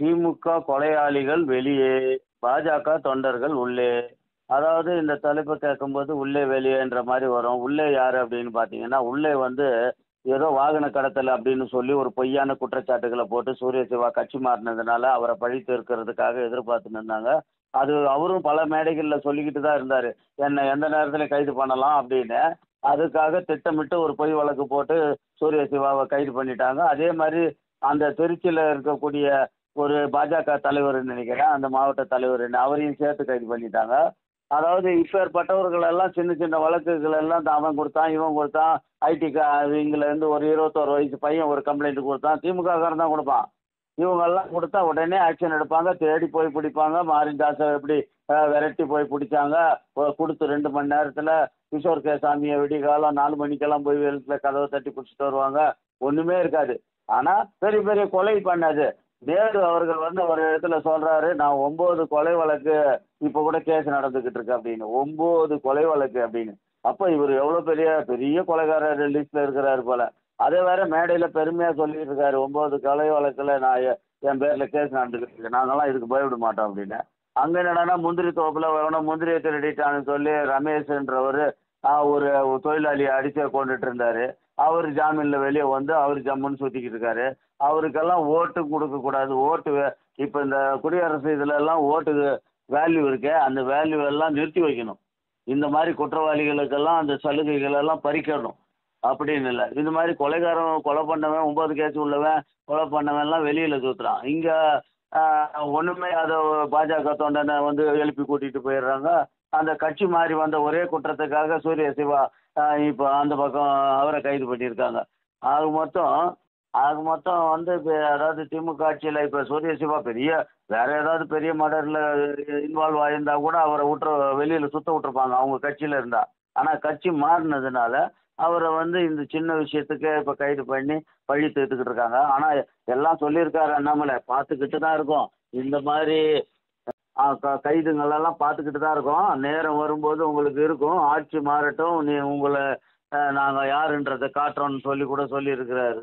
திமுக கொலையாளிகள் வெளியே பாஜக தொண்டர்கள் உள்ளே. அதாவது இந்த தலைப்பை கேட்கும்போது உள்ளே வெளியேன்ற மாதிரி வரும். உள்ளே யார் அப்படின்னு பார்த்தீங்கன்னா உள்ளே வந்து ஏதோ வாகன கடத்தல் அப்படின்னு சொல்லி ஒரு பொய்யான குற்றச்சாட்டுகளை போட்டு சூரிய சிவா கட்சி மாறினதுனால அவரை பழித்து இருக்கிறதுக்காக எதிர்பார்த்து நின்னாங்க அது அவரும் பல மேடைகளில் சொல்லிக்கிட்டு தான் இருந்தார். என்னை எந்த நேரத்தில் கைது பண்ணலாம்? அப்படின்னு. அதுக்காக திட்டமிட்டு ஒரு பொய் வழக்கு போட்டு சூரிய சிவாவை கைது பண்ணிட்டாங்க. அதே மாதிரி அந்த திருச்சியில் இருக்கக்கூடிய ஒரு பாஜக தலைவர்னு நினைக்கிறேன். அந்த மாவட்ட தலைவர் அவரையும் சேர்த்து கைது பண்ணிட்டாங்க. அதாவது இப்பேற்பட்டவர்கள் எல்லாம் சின்ன சின்ன வழக்குகள் எல்லாம் அவன் கொடுத்தான் இவன் கொடுத்தான். ஐடி இருந்து ஒரு இருபத்தோரு வயசு பையன் ஒரு கம்ப்ளைண்ட் கொடுத்தான். திமுக தான் கொடுப்பான். இவங்கெல்லாம் கொடுத்தா உடனே ஆக்ஷன் எடுப்பாங்க. தேடி போய் பிடிப்பாங்க. மாரிதாஸை எப்படி விரட்டி போய் பிடிச்சாங்க. கொடுத்து ரெண்டு மணி நேரத்தில் கிஷோர் கேசாமியை விடிகாலம் நாலு மணிக்கெல்லாம் போய் வெளியில் கதவை தட்டி பிடிச்சிட்டு வருவாங்க. ஒன்றுமே இருக்காது. ஆனால் பெரிய பெரிய கொலை பண்ணது. நேரு அவர்கள் வந்து ஒரு இடத்துல சொல்றாரு நான் ஒன்பது கொலை வழக்கு இப்போ கூட கேஸ் நடந்துகிட்டு இருக்கு அப்படின்னு. ஒன்பது கொலை வழக்கு அப்படின்னு. அப்ப இவர் எவ்வளோ பெரிய பெரிய கொலைகாரர் லிஸ்ட்ல இருக்கிறாரு போல. அதே வேற மேடையில் பெருமையாக சொல்லிட்டு இருக்காரு ஒன்பது கொலை வழக்கில் நான் எ- என் பேரில் கேஸ் நடந்துகிட்டு இருக்கு நாங்கெல்லாம் இதுக்கு பயப்பட மாட்டோம் அப்படின்னு. அங்கே என்னடான்னா முந்திரி தோப்பில் வேணும் முந்திரியை திருடிட்டான்னு சொல்லி ரமேஷ்ன்றவர் ஒரு தொழிலாளியை அடிச்சு கொண்டுட்டு இருந்தாரு. அவர் ஜாமீனில் வெளியே வந்து அவர் ஜம்முன்னு சுற்றிக்கிட்டு இருக்காரு. அவருக்கெல்லாம் ஓட்டு கொடுக்கக்கூடாது ஓட்டு இப்போ இந்த குடியரசு இதுல எல்லாம் ஓட்டுக்கு வேல்யூ இருக்கே. அந்த வேல்யூ எல்லாம் நிறுத்தி வைக்கணும். இந்த மாதிரி குற்றவாளிகளுக்கெல்லாம் அந்த சலுகைகள் எல்லாம் பறிக்கணும். அப்படின்னு இல்லை. இந்த மாதிரி கொலைகாரன் கொலை பண்ணவன் ஒன்பது கேஸ் உள்ளவன் கொலை பண்ணவன்லாம் வெளியில் சுற்றுறான் இங்கே ஒன்றுமே அதை பாஜக தொண்டனை வந்து எழுப்பி கூட்டிகிட்டு போயிடுறாங்க. அந்த கட்சி மாறி வந்த ஒரே குற்றத்துக்காக சூரிய சிவா இப்போ அந்த பக்கம் அவரை கைது பண்ணியிருக்காங்க. ஆக மொத்தம் ஆக மொத்தம் வந்து இப்போ அதாவது திமுக ஆட்சியில் இப்போ சூரிய சிவா பெரிய வேற ஏதாவது பெரிய மர்டரில் இன்வால்வ் ஆயிருந்தா கூட அவரை விட்டுற வெளியில் சுத்த விட்டுருப்பாங்க. அவங்க கட்சியில் இருந்தா. ஆனால் கட்சி மாறினதுனால அவரை வந்து இந்த சின்ன விஷயத்துக்கே இப்போ கைது பண்ணி பழி தீர்த்துக்கிட்டு இருக்காங்க. ஆனால் எல்லாம் சொல்லியிருக்காரு அண்ணாமலை. பார்த்துக்கிட்டு தான் இருக்கோம். இந்த மாதிரி கைதுங்களெல்லாம் பார்த்துக்கிட்டு தான் இருக்கோம். நேரம் வரும்போது உங்களுக்கு இருக்கும். ஆட்சி மாறட்டும். நீ உங்களை நாங்கள் யாருன்றதை காட்டுறோம்னு சொல்லி கூட சொல்லியிருக்கிறாரு.